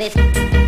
this.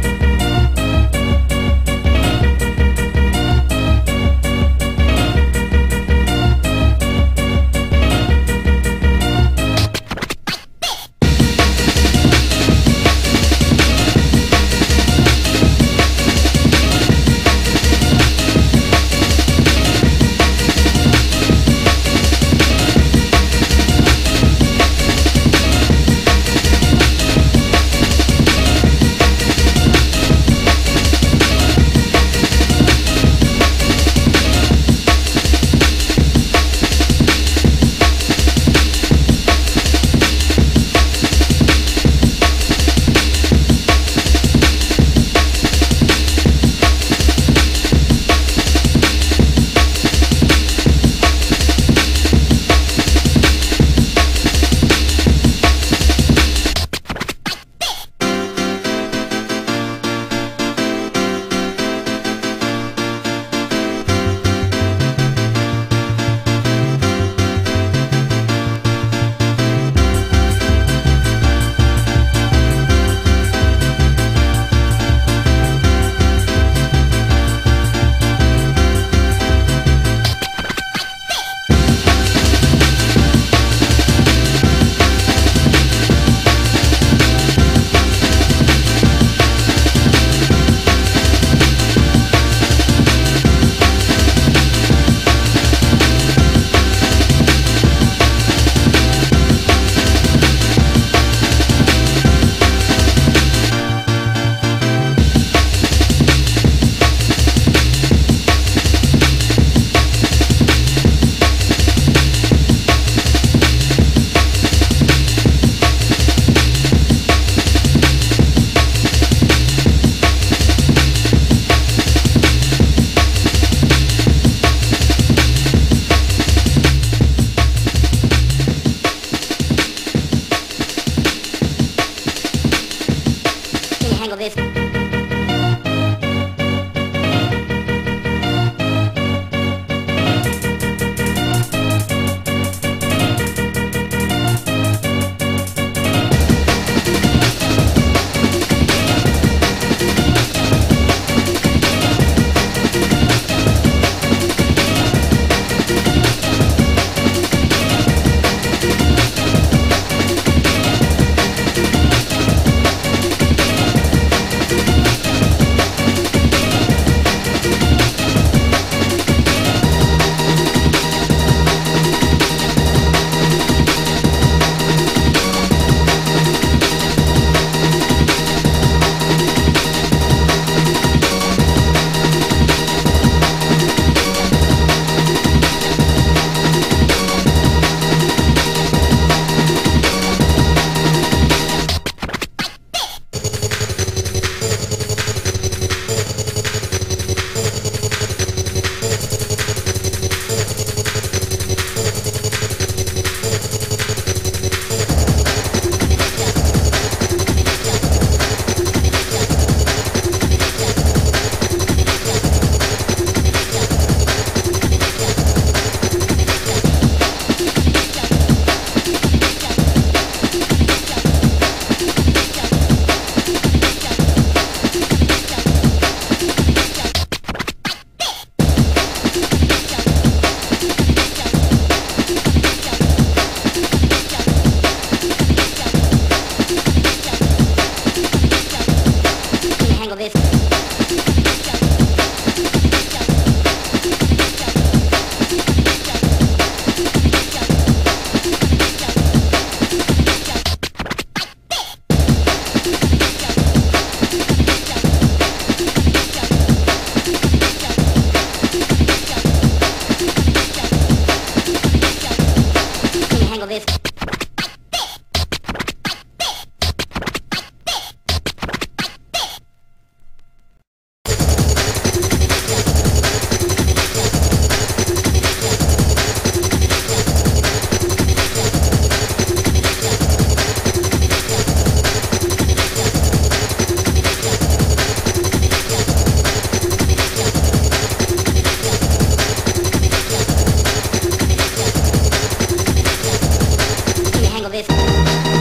life.